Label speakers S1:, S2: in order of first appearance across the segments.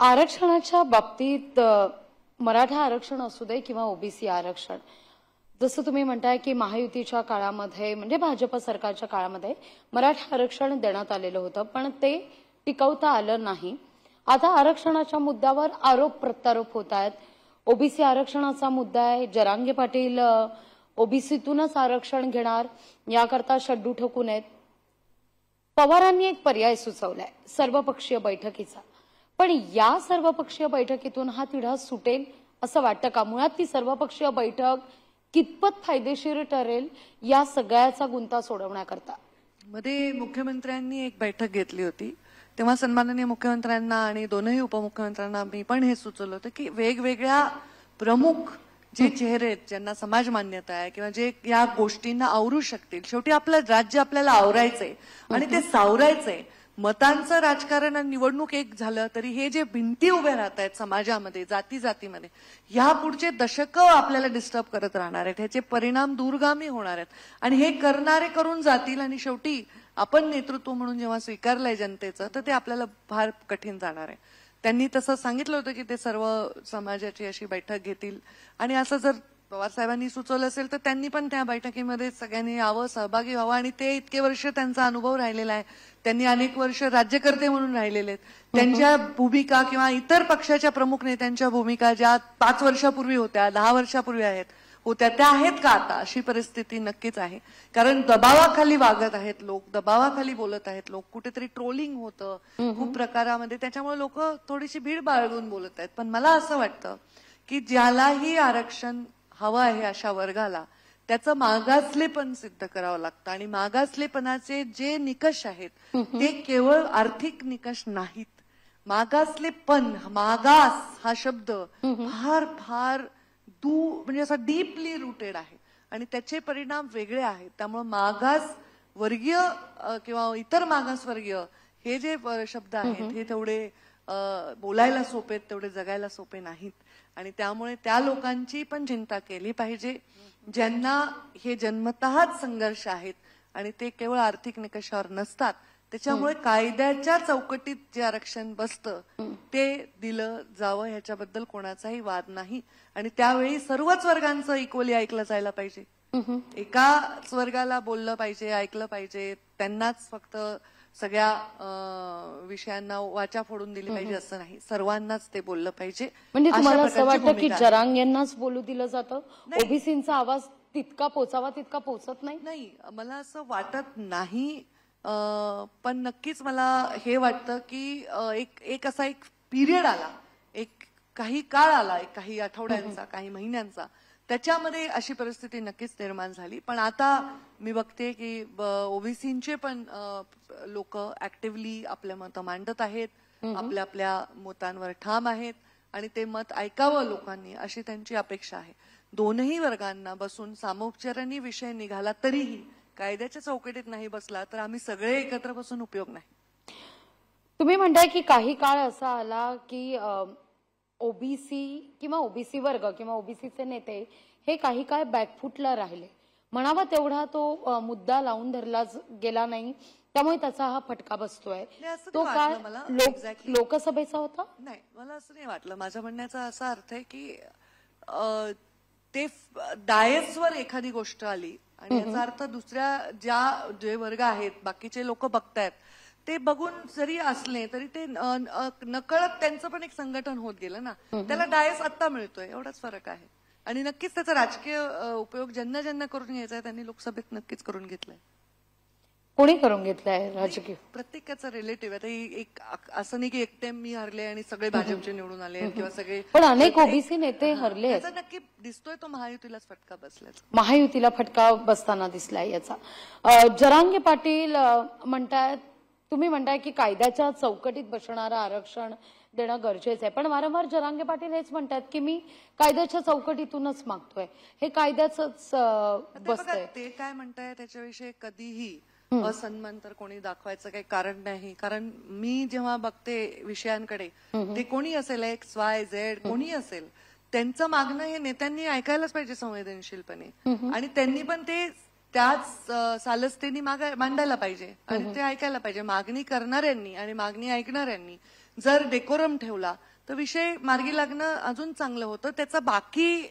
S1: आरक्षणाच्या बाबतीत मराठा आरक्षण असू दे किंवा ओबीसी आरक्षण जसं तुम्ही म्हणताय की महायुतीच्या काळामध्ये म्हणजे भाजप सरकारच्या काळामध्ये मराठा आरक्षण देण्यात आलेलं होतं पण ते टिकवता आलं नाही. आता आरक्षणाच्या मुद्द्यावर आरोप प्रत्यारोप होत आहेत. ओबीसी आरक्षणाचा मुद्दा आहे. जरांगे पाटील ओबीसीतूनच आरक्षण घेणार याकरता शड्डू ठोकून आहेत पवारांनी एक पर्याय सुचवलाय सर्वपक्षीय बैठकीचा. पण या सर्वपक्षीय बैठकीतून हा तिढा सुटेल असं वाटतं का? मुळात ती सर्वपक्षीय बैठक कितपत फायदेशीर ठरेल या सगळ्याचा गुंता सोडवण्याकरता.
S2: मध्ये मुख्यमंत्र्यांनी एक बैठक घेतली होती. तेव्हा सन्माननीय मुख्यमंत्र्यांना आणि दोनही उपमुख्यमंत्र्यांना मी पण हे सुचवलं होतं की वेगवेगळ्या प्रमुख जे चेहरे आहेत ज्यांना समाज मान्यता आहे किंवा जे या गोष्टींना आवरू शकतील शेवटी आपलं राज्य आपल्याला आवरायचंय आणि ते सावरायचंय मतांचं राजकारण आणि निवडणूक एक झालं तरी हे जे भिंती उभ्या राहत आहेत समाजामध्ये जाती जातीमध्ये ह्या पुढचे दशकं आपल्याला डिस्टर्ब करत राहणार आहेत. ह्याचे परिणाम दूरगामी होणार आहेत. आणि हे करणारे करून जातील आणि शेवटी आपण नेतृत्व म्हणून जेव्हा स्वीकारलंय जनतेचं तर ते आपल्याला फार कठीण जाणार आहे. त्यांनी तसं सांगितलं होतं की ते सर्व समाजाची अशी बैठक घेतील. आणि असं जर पवार साहेबांनी सुचवलं असेल तर त्यांनी पण त्या बैठकीमध्ये सगळ्यांनी यावं सहभागी व्हावं आणि ते इतके वर्ष त्यांचा अनुभव राहिलेला आहे. त्यांनी अनेक वर्ष राज्यकर्ते म्हणून राहिलेले आहेत. त्यांच्या भूमिका किंवा इतर पक्षाच्या प्रमुख नेत्यांच्या भूमिका ज्या पाच वर्षापूर्वी होत्या दहा वर्षापूर्वी आहेत होत्या त्या आहेत का आता? अशी परिस्थिती नक्कीच आहे. कारण दबावाखाली वागत आहेत लोक दबावाखाली बोलत आहेत लोक. कुठेतरी ट्रोलिंग होतं खूप प्रकारामध्ये. त्याच्यामुळे लोक थोडीशी भीड बाळगून बोलत आहेत. पण मला असं वाटतं की ज्यालाही आरक्षण हवं आहे अशा वर्गाला त्याचं मागासलेपण सिद्ध करावं लागतं. आणि मागासलेपणाचे जे निकष आहेत ते केवळ आर्थिक निकष नाहीत. मागासलेपण मागास हा शब्द फार फार दू म्हणजे असा डीपली रुटेड आहे. आणि त्याचे परिणाम वेगळे आहेत. त्यामुळे मागास वर्गीय किंवा इतर मागासवर्गीय हे जे शब्द आहेत हे तेवढे बोलायला सोपे आहेत, तेवढे जगायला सोपे नाहीत. आणि त्यामुळे त्या लोकांची पण चिंता केली पाहिजे. ज्यांना हे जन्मतःच संघर्ष आहेत आणि ते केवळ आर्थिक निकषावर नसतात त्याच्यामुळे कायद्याच्या चौकटीत जे आरक्षण बसतं ते दिलं जावं ह्याच्याबद्दल कोणाचाही वाद नाही. आणि त्यावेळी सर्वच वर्गांचं इक्वली ऐकलं जायला पाहिजे. एकाच वर्गाला बोललं पाहिजे ऐकलं पाहिजे. त्यांनाच फक्त सगळ्या विषयांना वाचा फोडून दिली पाहिजे असं नाही. सर्वांनाच ते बोललं पाहिजे.
S1: म्हणजे तुम्हाला असं वाटतं की
S2: आहे.
S1: जरांगेंनाच बोलू दिलं जातं? ओबीसींचा आवाज तितका पोचावा तितका पोचत नाही?
S2: नाही. मला असं वाटत नाही. पण नक्कीच मला हे वाटतं की एक एक असा एक पिरियड आला. एक काही काळ आला एक काही आठवड्यांचा काही महिन्यांचा त्याच्यामध्ये अशी परिस्थिती नक्कीच निर्माण झाली. पण आता मी बघते की ओबीसीचे पण लोक ऍक्टिव्हली आपले मतं मांडत आहेत. आपल्या आपल्या मतांवर ठाम आहेत. आणि ते मत ऐकावं लोकांनी अशी त्यांची अपेक्षा आहे. दोनही वर्गांना बसून सामोपचाराने विषय निघाला तरीही कायद्याच्या चौकटीत नाही बसला तर आम्ही सगळे एकत्र बसून उपयोग नाही.
S1: तुम्ही म्हणताय की काही काळ असा आला की ओबीसी किंवा ओबीसी वर्ग किंवा ओबीसीचे नेते हे काही काळ बॅकफुटला राहिले. म्हणावा तेवढा तो मुद्दा लावून धरला गेला नाही. त्यामुळे त्याचा हा फटका बसतोय. तो
S2: Exactly.
S1: लोकसभेचा होता?
S2: नाही मला असं नाही वाटलं. माझ्या म्हणण्याचा असा अर्थ आहे की ते डायसवर एखादी गोष्ट आली आणि याचा अर्थ दुसऱ्या ज्या जे वर्ग आहेत बाकीचे लोक बघतायत ते बघून जरी असले तरी ते नकळत त्यांचं पण एक संघटन होत गेलं ना. त्याला डायस आत्ता मिळतोय एवढाच फरक आहे. आणि नक्कीच त्याचा राजकीय उपयोग ज्यांना ज्यांना करून घ्यायचा आहे त्यांनी लोकसभेत नक्कीच करून घेतलाय.
S1: कोणी करून घेतलाय राजकीय?
S2: प्रत्येकाचा रिलेटिव्ह आता ही एक असं नाही की एकटे मी हरले आणि सगळे भाजपचे निवडून आले किंवा सगळे
S1: पण अनेक ओबीसी नेते हरले.
S2: त्याचा नक्की दिसतोय तो महायुतीलाच फटका बसल्याचा.
S1: महायुतीला फटका बसताना दिसलाय याचा. जरांगे पाटील अ, म्हणतायत तुम्ही म्हणताय की कायद्याच्या चौकटीत बसणारं आरक्षण देणं गरजेचं आहे. पण वारंवार जरांगे पाटील हेच म्हणतात की मी कायद्याच्या चौकटीतूनच मागतोय. हे कायद्याच बसतंय.
S2: ते काय म्हणताय त्याच्याविषयी कधीही असन्मान तर कोणी दाखवायचं काही कारण नाही. कारण मी जेव्हा बघते विषयांकडे ते कोणी असेल एक्स वाय झेड कोणी असेल त्यांचं मागणं हे नेत्यांनी ऐकायलाच पाहिजे संवेदनशीलपणे. आणि त्यांनी पण ते त्याच सालस्तेनी मागा- मांडायला पाहिजे. आणि ते ऐकायला पाहिजे. मागणी करणाऱ्यांनी आणि मागणी ऐकणाऱ्यांनी जर डेकोरम ठेवला तर विषय मार्गी लागणं अजून चांगलं होतं. त्याचा बाकी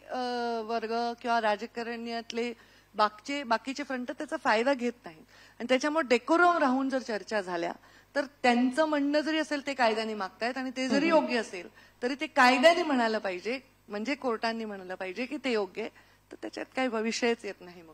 S2: वर्ग किंवा राजकारण्यातले बाकीचे बाकीचे फ्रंट त्याचा फायदा घेत नाहीत. आणि त्याच्यामुळे डेकोरम राहून जर चर्चा झाल्या तर त्यांचं म्हणणं जरी असेल ते कायद्याने मागतायत आणि ते जरी योग्य असेल तरी ते कायद्याने म्हणायला पाहिजे. म्हणजे कोर्टांनी म्हणायला पाहिजे की ते योग्य आहे. तर त्याच्यात काही विषयच येत नाही मग.